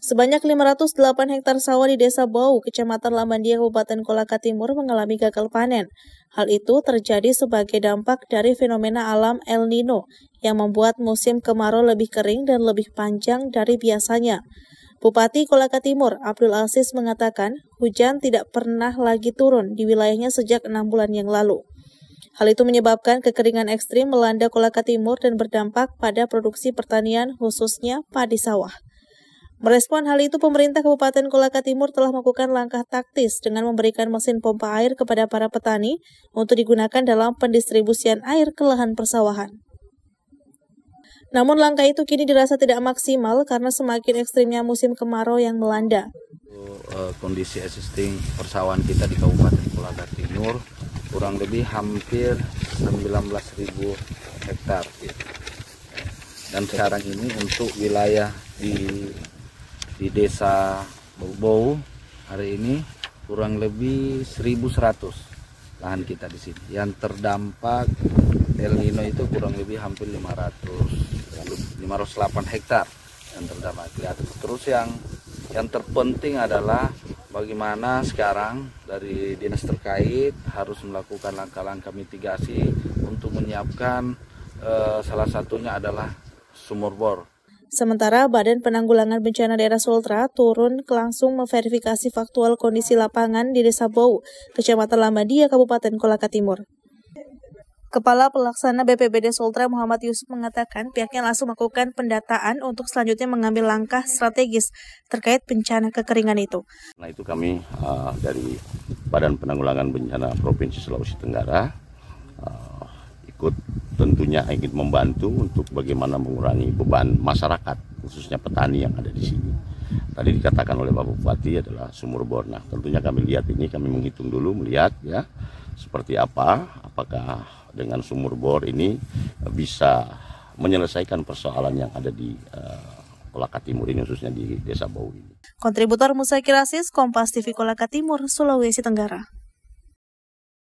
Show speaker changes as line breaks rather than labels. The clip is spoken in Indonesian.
Sebanyak 508 hektar sawah di Desa Bau, Kecamatan Lamandia, Kabupaten Kolaka Timur mengalami gagal panen. Hal itu terjadi sebagai dampak dari fenomena alam El Nino yang membuat musim kemarau lebih kering dan lebih panjang dari biasanya. Bupati Kolaka Timur, Abdul Aziz mengatakan hujan tidak pernah lagi turun di wilayahnya sejak enam bulan yang lalu. Hal itu menyebabkan kekeringan ekstrim melanda Kolaka Timur dan berdampak pada produksi pertanian khususnya padi sawah. Merespon hal itu, pemerintah Kabupaten Kolaka Timur telah melakukan langkah taktis dengan memberikan mesin pompa air kepada para petani untuk digunakan dalam pendistribusian air ke lahan persawahan. Namun langkah itu kini dirasa tidak maksimal karena semakin ekstrimnya musim kemarau yang melanda.
Eh, kondisi existing persawahan kita di Kabupaten Kolaka Timur kurang lebih hampir 19.000 hektar. Dan sekarang ini untuk wilayah di di desa Bau hari ini kurang lebih 1100 lahan kita di sini. Yang terdampak El Nino itu kurang lebih hampir 500 508 hektar yang terdampak. Terus yang yang terpenting adalah bagaimana sekarang dari dinas terkait harus melakukan langkah-langkah mitigasi untuk menyiapkan eh, salah satunya adalah sumur bor
Sementara Badan Penanggulangan Bencana Daerah Sultra turun langsung memverifikasi faktual kondisi lapangan di Desa Bau, Kecamatan Lamadia, Kabupaten Kolaka Timur. Kepala Pelaksana BPBD Sultra Muhammad Yusuf mengatakan pihaknya langsung melakukan pendataan untuk selanjutnya mengambil langkah strategis terkait bencana kekeringan itu.
Nah itu kami uh, dari Badan Penanggulangan Bencana Provinsi Sulawesi Tenggara tentunya ingin membantu untuk bagaimana mengurangi beban masyarakat khususnya petani yang ada di sini. Tadi dikatakan oleh Bapak Bupati adalah sumur bor. Nah, tentunya kami lihat ini kami menghitung dulu melihat ya seperti apa apakah dengan sumur bor ini bisa menyelesaikan persoalan yang ada di uh, Kolaka Timur ini khususnya di Desa Bau ini.
Kontributor Musa Kirasis, Kompas TV Kolaka Timur, Sulawesi Tenggara.